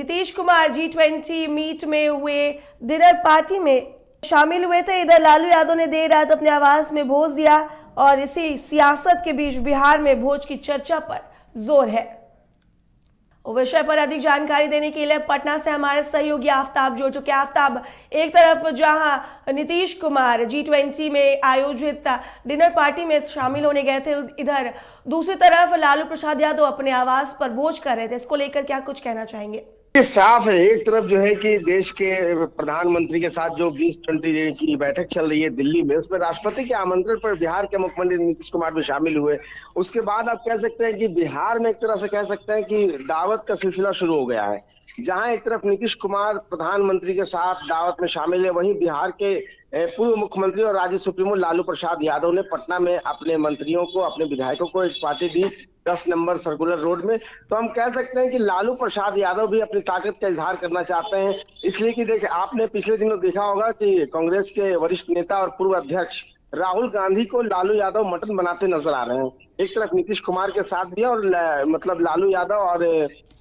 Nitish Kumar G twenty meet में हुए dinner party में शामिल हुए थे। इधर लालू यादव ने देर रात अपने आवास में भोज दिया और इसी सियासत के बीच बिहार में भोज की चर्चा पर ज़ोर है। विषय पर अधिक जानकारी देने के लिए पटना से हमारे सहयोगी आफ्ताब जुड़ चुके आफ्ताब, एक तरफ़ जहाँ नीतीश कुमार जी ट्वेंटी में आयोजित डिनर पार्टी में शामिल होने गए थे, इधर दूसरी तरफ़ लालू प्रसाद यादव अपने आवास पर भोज कर रहे थे। इसको लेकर क्या कुछ कहना चाहेंगे? साफ़ है, एक तरफ़ जो है कि देश के प्रधानमंत्री के साथ जो बीस ट्वेंटी की बैठक चल रही है दिल्ली में, उसमें राष्ट्रपति के आमंत्रण पर बिहार के मुख्यमंत्री नीतीश कुमार भी शामिल हुए। उसके बाद आप कह सकते हैं कि बिहार में एक तरह से कह सकते हैं कि दावत का सिलसिला शुरू हो गया है, जहाँ एक तरफ़ नीतीश कुमार प्रधानमंत्री के साथ दावत में शामिल है, वहीं बिहार के पूर्व मुख्यमंत्री और राज्य सुप्रीमो लालू प्रसाद यादव ने पटना में अपने मंत्रियों को, अपने विधायकों को एक पार्टी दी दस नंबर सर्कुलर रोड में। तो हम कह सकते हैं कि लालू प्रसाद यादव भी अपनी ताकत का इजहार करना चाहते हैं। इसलिए कि देखिए, आपने पिछले दिनों देखा होगा कि कांग्रेस के वरिष्ठ नेता और पूर्व अध्यक्ष राहुल गांधी को लालू यादव मटन बनाते नज़र आ रहे हैं। एक तरफ़ नीतीश कुमार के साथ भी और मतलब लालू यादव और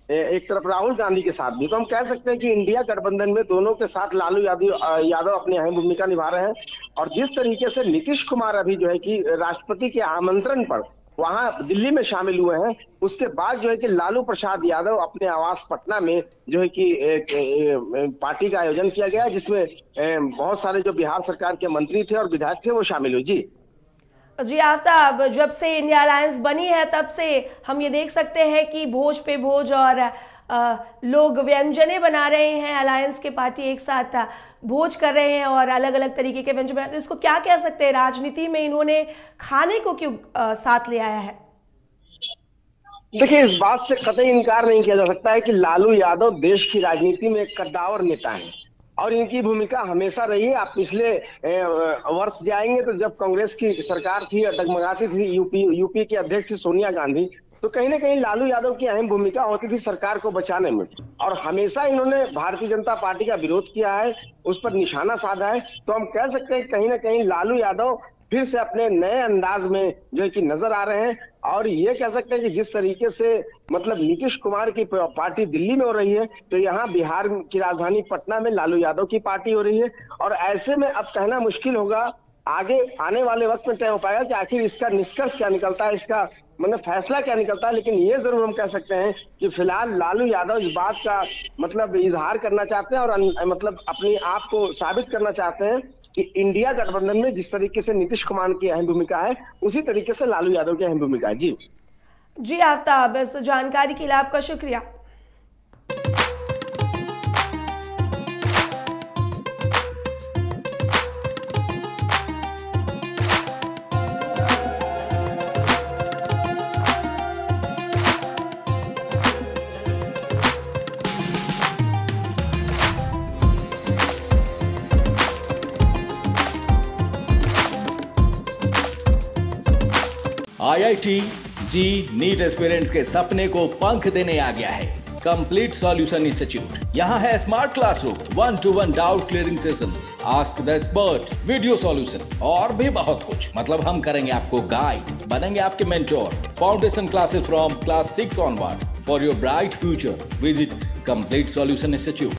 एक तरफ़ राहुल गांधी के साथ भी। तो हम कह सकते हैं कि इंडिया गठबंधन में दोनों के साथ लालू यादव यादव अपनी अहम भूमिका निभा रहे हैं। और जिस तरीके से नीतीश कुमार अभी जो है कि राष्ट्रपति के आमंत्रण पर वहाँ दिल्ली में शामिल हुए हैं, उसके बाद जो है कि लालू प्रसाद यादव अपने आवास पटना में जो है कि पार्टी का आयोजन किया गया, जिसमें बहुत सारे जो बिहार सरकार के मंत्री थे और विधायक थे, वो शामिल हुए। जी। जी आफ्ताब जब से इंडिया अलायंस बनी है तब से हम ये देख सकते हैं कि भोज पे भोज और आ, लोग व्यंजने बना रहे हैं अलायंस के पार्टी एक साथ भोज कर रहे हैं और अलग अलग तरीके के व्यंजन बनाते हैं। इसको क्या कह सकते हैं? राजनीति में इन्होंने खाने को क्यों आ, साथ ले आया है? देखिए इस बात से कतई इनकार नहीं किया जा सकता है कि लालू यादव देश की राजनीति में एक कद्दावर नेता है। और इनकी भूमिका हमेशा रही है। आप पिछले वर्ष जाएँगे तो जब कांग्रेस की सरकार थी डगमगाती थी, यूपी यूपी के अध्यक्ष सोनिया गांधी तो कहीं ना कहीं लालू यादव की अहम भूमिका होती थी सरकार को बचाने में। और हमेशा इन्होंने भारतीय जनता पार्टी का विरोध किया है, उस पर निशाना साधा है। तो हम कह सकते हैं कहीं ना कहीं लालू यादव फिर से अपने नए अंदाज में जो है कि नज़र आ रहे हैं और ये कह सकते हैं कि जिस तरीके से मतलब नीतीश कुमार की पार्टी दिल्ली में हो रही है तो यहाँ बिहार की राजधानी पटना में लालू यादव की पार्टी हो रही है। और ऐसे में अब कहना मुश्किल होगा, आगे आने वाले वक्त में तय हो पाएगा कि आखिर इसका निष्कर्ष क्या निकलता है, इसका मतलब फैसला क्या निकलता है? लेकिन ये ज़रूर हम कह सकते हैं कि फ़िलहाल लालू यादव इस बात का मतलब इजहार करना चाहते हैं और मतलब अपने आप को साबित करना चाहते हैं कि इंडिया गठबंधन में जिस तरीके से नीतीश कुमार की अहम भूमिका है, उसी तरीके से लालू यादव की अहम भूमिका है। जी। जी, आफ्ताब, इस जानकारी के लिए आपका शुक्रिया। आईआईटी जी नीट एस्पिरेंट्स के सपने को पंख देने आ गया है। कंप्लीट सॉल्यूशन इंस्टीट्यूट यहाँ है smart classroom one to one doubt clearing session ask the expert video solution और भी बहुत कुछ। मतलब हम करेंगे आपको गाइड बनेंगे आपके mentor foundation classes from class six onwards for your bright future visit complete solution institute